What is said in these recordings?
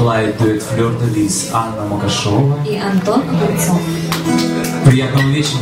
лайт дует Флёр де Лис, Анна Макашова. и Антон Огурцов. Приятного вечера.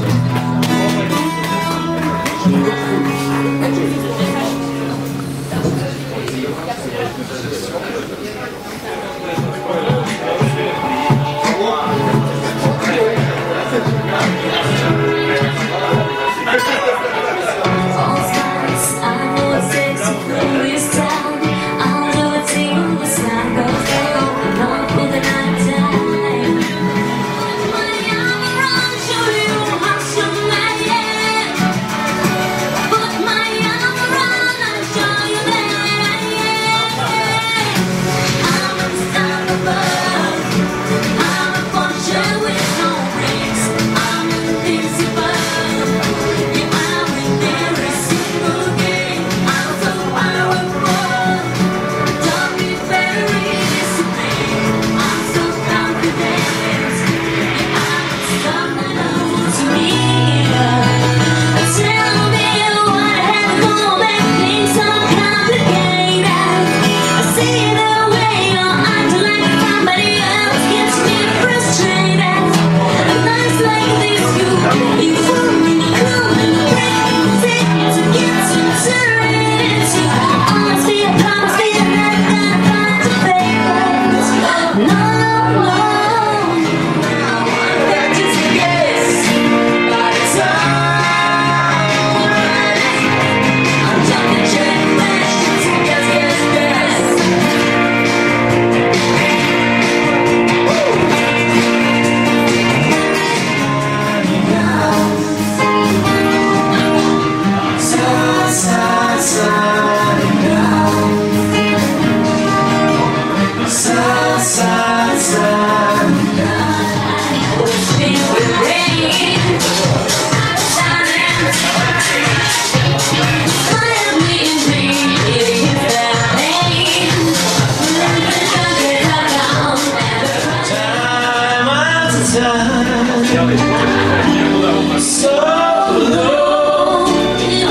And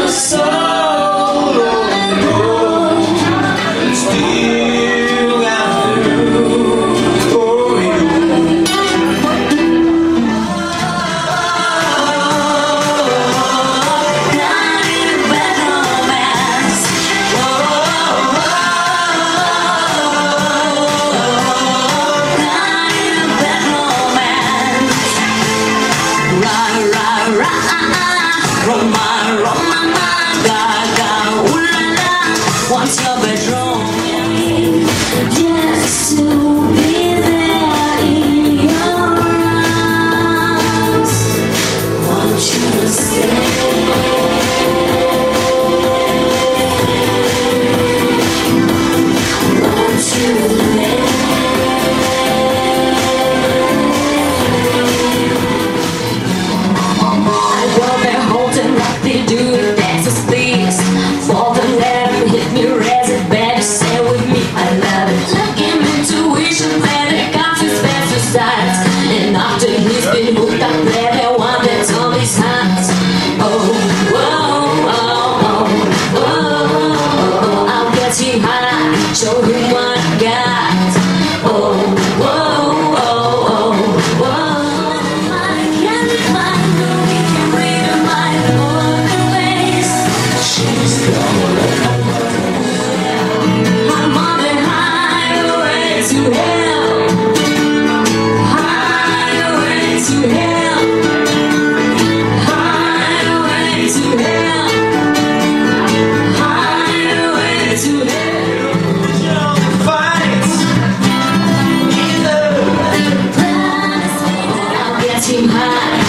What's do Texas please. For the left hit me raise it better stay with me. I love it. Looking intuition that it comes And after he's been up there they want that's all his hands Oh, oh, oh, oh, oh, oh, oh I'll get him high. Show him